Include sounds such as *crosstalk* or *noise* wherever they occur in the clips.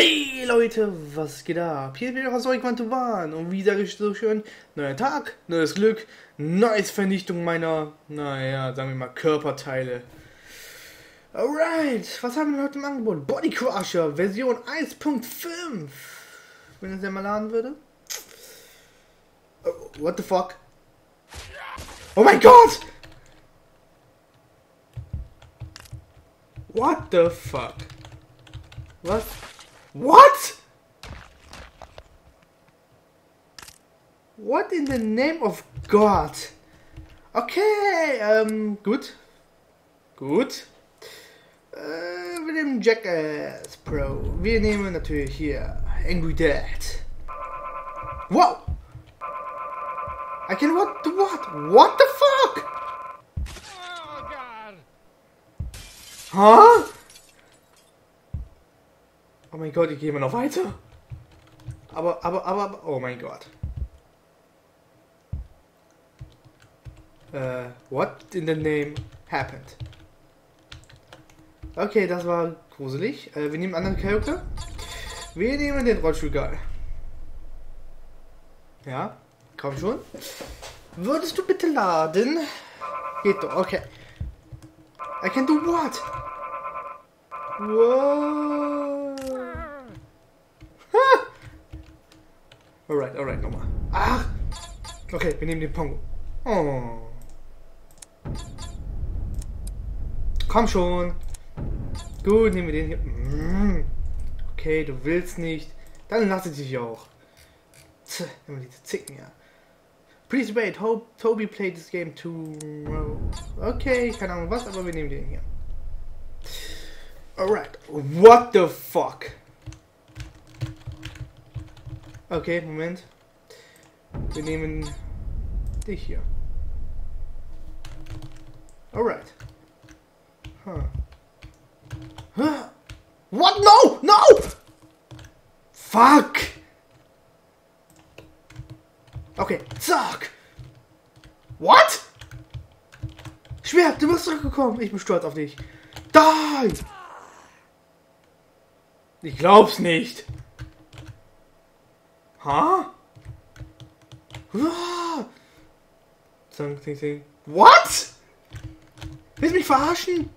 Hey Leute, was geht ab? Hier wieder was euch Quantuban und wie sage ich so schön, neuer Tag, neues Glück, neues Vernichtung meiner, naja, sagen wir mal Körperteile. Alright, was haben wir heute im Angebot? Body Crusher Version 1.5. Wenn es ja mal laden würde. Oh, what the fuck? Oh mein Gott! What the fuck? Was? What? What in the name of God? Okay, um, ähm, gut. Gut. Äh, wir nehmen Jackass Pro. Wir nehmen natürlich hier Angry Dad. Wow! I can what? What? What the fuck? Oh God! Huh? Oh mein Gott, ich gehe immer noch weiter. Aber, aber, aber, aber, oh mein Gott. Äh, what in the name happened? Okay, das war gruselig. Äh, wir nehmen einen anderen Charakter. Wir nehmen den Rollstuhlgeil. Ja, komm schon. Würdest du bitte laden? Geht doch, okay. I can do what? What? Alright, alright, nochmal. Ach! Okay, wir nehmen den Pongo. Oh. Komm schon. Gut, nehmen wir den hier. Mm. Okay, du willst nicht. Dann lass ich dich auch. Tch, immer diese Zicken, ja. Please wait, hope Toby played this game tomorrow. Okay, keine Ahnung was, aber wir nehmen den hier. Alright. What the fuck? Okay, Moment. Wir nehmen dich hier. Alright. Huh. Huh. What? No! No! Fuck! Okay, zack! What? Schwert, du bist zurückgekommen. Ich bin stolz auf dich. Die! Ich glaub's nicht. Huh? Something. What? Willst du mich verarschen?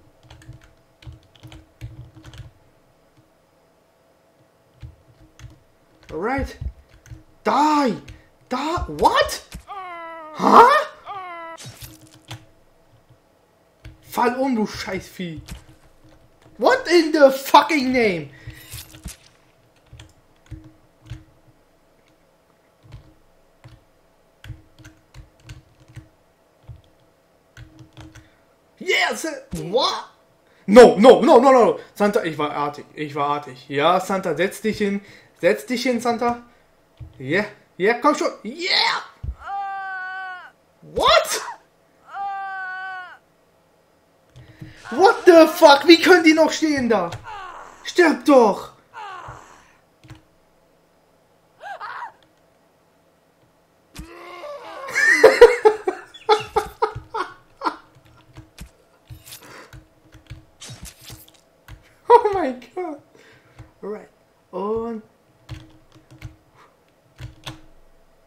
Alright. Die! Die! What? Ha? Fall um, du Scheißvieh. What in the fucking name? Yes! What? No, no, no, no, no. Santa, ich war artig. Ich war artig. Ja, Santa, setz dich hin. Setz dich hin, Santa. Yeah, yeah, komm schon. Yeah! What? What the fuck? Wie können die noch stehen da? Stirb doch! oh mein Gott. Alright. Und.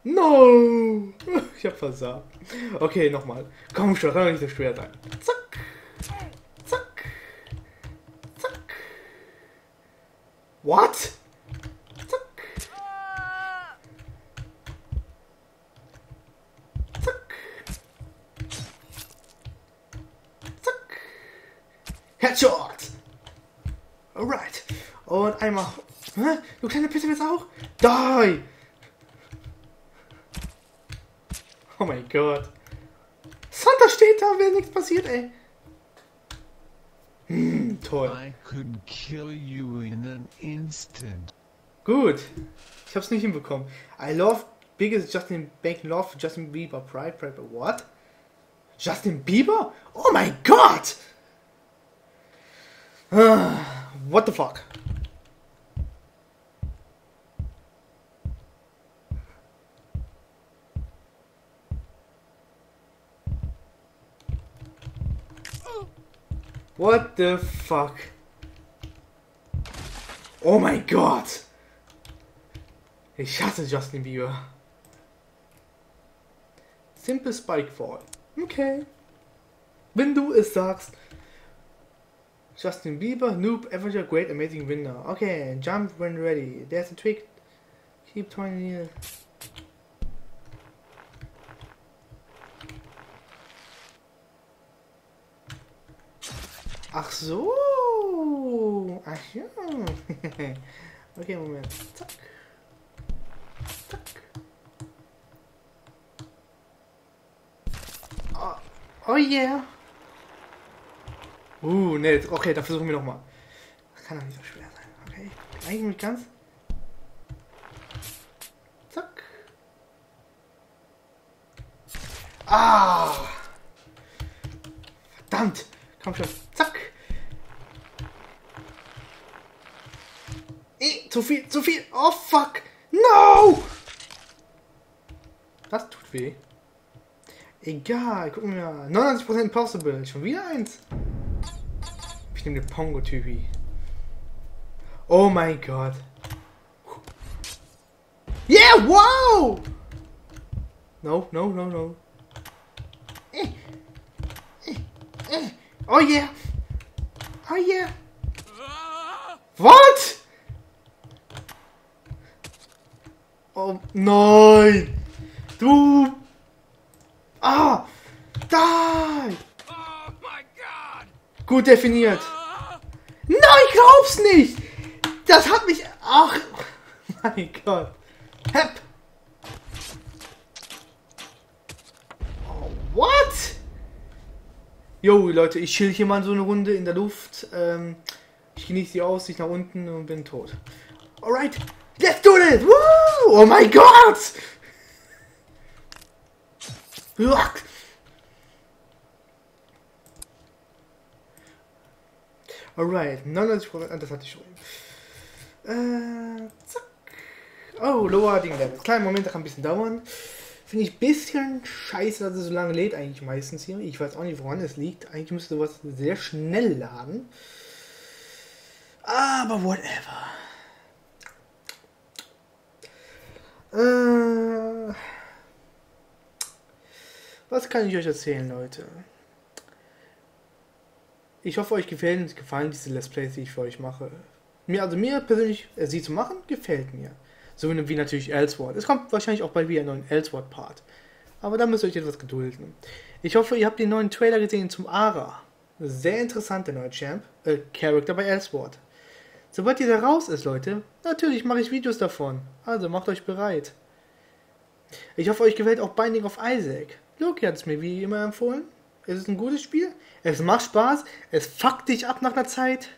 No! *laughs* Ich hab versagt. Okay, nochmal. Komm schon, kann doch nicht so schwer sein. Zack. Zack. Zack. What? Zack. Zack. Zack. Headshot. Alright. Und einmal. Hä? Du kleine Pisse jetzt auch? Die! *laughs* Oh mein Gott. Santa steht da, wenn nichts passiert, ey. Hm, toll. I could kill you in an instant. Gut. Ich hab's nicht hinbekommen. I love biggest Justin Bacon love Justin Bieber. Pride, Pride, what? Justin Bieber? Oh mein Gott! Ah, what the fuck? What the fuck? Oh mein Gott! Ich hasse Justin Bieber. Simple Spike Fall. Okay. Wenn du es sagst. Justin Bieber, Noob, Avenger, Great, Amazing Winner. Okay, jump when ready. There's a trick. Keep 20 Ach so. Ach ja. *laughs* okay, Moment. Zack. Zack. Oh, oh yeah. Uh, ne, okay, dann versuchen wir nochmal. Kann doch nicht so schwer sein. Okay, eigentlich ganz. Zack. Ah! Verdammt! Komm schon. Zack! Zu viel, zu viel. Oh fuck! No! Das tut weh. Egal, gucken wir mal. 99% impossible. Schon wieder eins. Ich nehme den Pongo-Typi. Oh mein Gott. Yeah, wow! No, no, no, no. Oh yeah! Oh yeah! What? Oh nein! Du! Ah! Da! Oh! Gut definiert. Nein, ich glaub's nicht! Das hat mich. Ach! *laughs* Mein Gott. Hep! Oh, what? Jo, Leute, ich chill hier mal so eine Runde in der Luft. Ähm, ich genieße die Aussicht nach unten und bin tot. Alright, let's do this! Woo! Oh mein Gott! Uah. Alright, 99%, ah, das hatte ich schon. Äh, zack. Oh, Loading Level. Kleinen Moment, das kann ein bisschen dauern. Finde ich ein bisschen scheiße, dass es so lange lädt eigentlich meistens hier. Ich weiß auch nicht, woran es liegt. Eigentlich müsste sowas sehr schnell laden. Aber whatever. Äh, was kann ich euch erzählen, Leute? Ich hoffe, euch gefallen, gefallen diese Let's Plays, die ich für euch mache. Mir, also mir persönlich, äh, sie zu machen, gefällt mir. So wie natürlich Ellsworth. Es kommt wahrscheinlich auch bald wieder ein neuen Ellsworth-Part. Aber da müsst ihr euch etwas gedulden. Ich hoffe, ihr habt den neuen Trailer gesehen zum Ara. Sehr interessant, der neue Champ. Äh, Character bei Ellsworth. Sobald dieser raus ist, Leute, natürlich mache ich Videos davon. Also macht euch bereit. Ich hoffe, euch gefällt auch Binding of Isaac. Loki hat es mir wie immer empfohlen. Es ist ein gutes Spiel. Es macht Spaß. Es fuckt dich ab nach einer Zeit.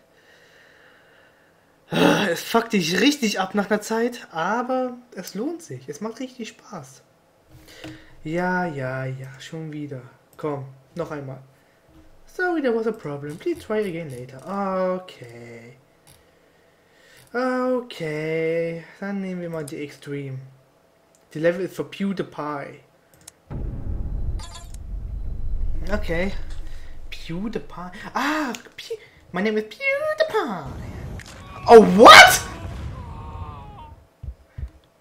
Es fuckt dich richtig ab nach einer Zeit, aber es lohnt sich. Es macht richtig Spaß. Ja, ja, ja, schon wieder. Komm, noch einmal. Sorry, there was a problem. Please try again later. Okay. Okay, dann nehmen wir mal die Extreme. Die Level ist für PewDiePie. Okay. PewDiePie. Ah, Pew my name is PewDiePie. Oh, what?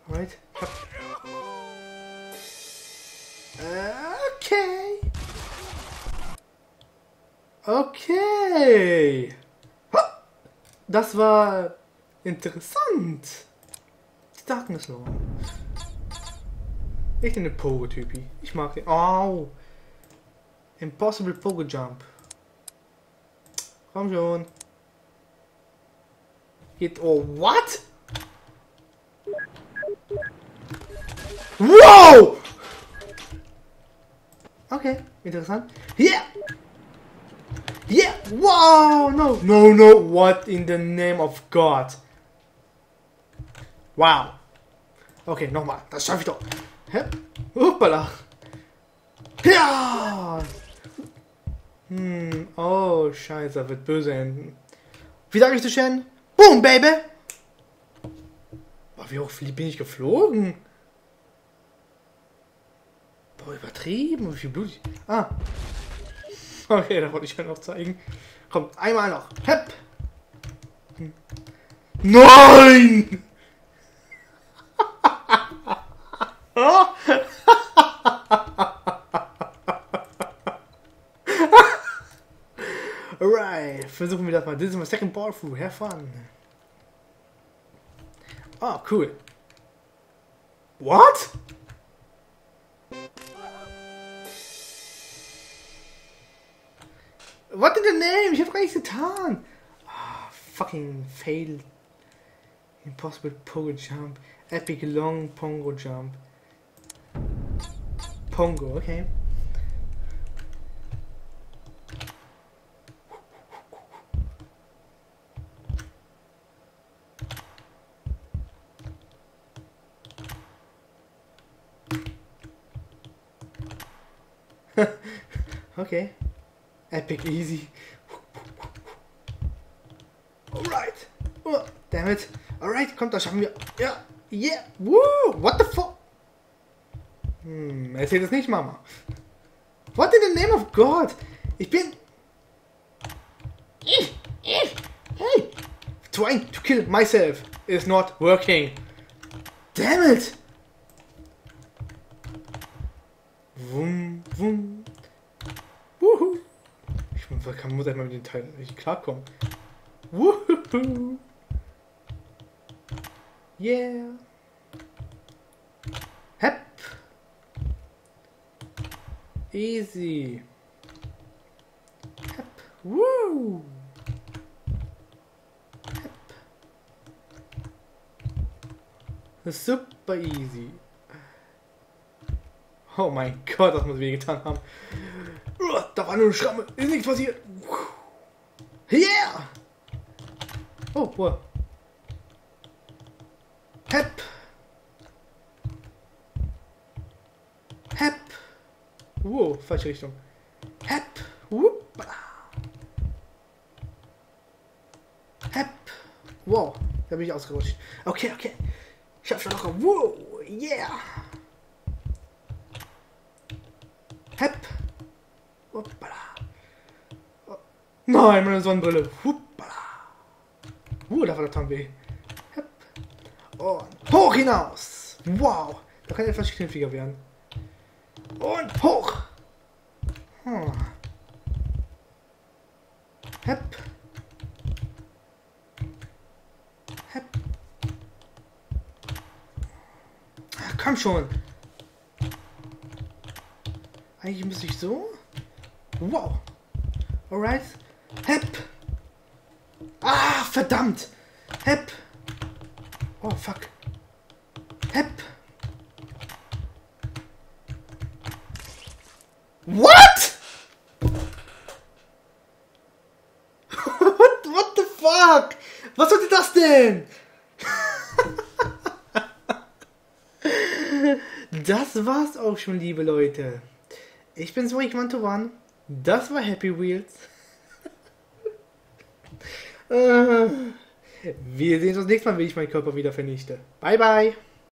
Right. Okay. Okay. Das war interessant. Die Darkness Lore. Ich nehme Pogo-Typi. Ich mag den. Au. Impossible Pogo Jump. Komm schon. Geht. Oh, what? Wow! Okay, interessant. Yeah! Yeah! Wow! No! No, no! What in the name of God? Wow! Okay, nochmal. Das schaffe ich doch. Hä? Hoppala! Ja! Hm, oh, scheiße, wird böse enden. Wie sage ich zu Shen? Boom, Baby! Boah, wie hoch bin ich geflogen? Boah, übertrieben. Wie viel Blut ich... Ah. Okay, da wollte ich ja noch zeigen. Komm, einmal noch. Hepp. Hm. Nein! *laughs* Alright, versuchen wir das mal. This is my second ball through. Have fun. Oh, cool. What? What in the name? Ich hab gar nichts getan. Ah, fucking fail. Impossible Pogo Jump. Epic Long Pongo Jump. Pongo, okay. *laughs* okay. Epic easy. Alright. Oh, damn it. Alright, kommt, das schaffen wir. Ja. Yeah. Woo. What the fuck? Hm, erzähl das nicht, Mama. What in the name of God? Ich bin... Hey! Trying to kill myself is not working. Damn it! Wum, wum. Wuhu. Ich muss, kann, muss erstmal mit den Teilen nicht klarkommen. Wuhu. Yeah. Hep. Easy. Hep. Woo. Hep. Super easy. Oh mein Gott, das muss wir getan haben. Da war nur eine Schramme. Ist nichts passiert. Yeah! Oh. Hep. Hep. Wow, falsche Richtung. Hep. Whoop. Hep. Wow, da bin ich ausgerutscht. Okay, okay. Ich hab schon locker. Wow, yeah. Hep. Hoppala. Nein, meine Sonnenbrille. Hoppala. Uh, da war der Tom weh. Hep. Und hoch hinaus. Wow. Da kann etwas kniffliger werden. Und hoch. Hm. Hep. Hep. Ach, komm schon. Eigentlich müsste ich so. Wow. Alright. Hep. Ah, verdammt. Hep. Oh, fuck. Hep. What? what, *laughs* what the fuck? Was sollte das denn? *laughs* das war's auch schon, liebe Leute. Ich bin's to One. Das war Happy Wheels. *laughs* Äh, Wir sehen uns das nächste Mal, wenn ich meinen Körper wieder vernichte. Bye, bye.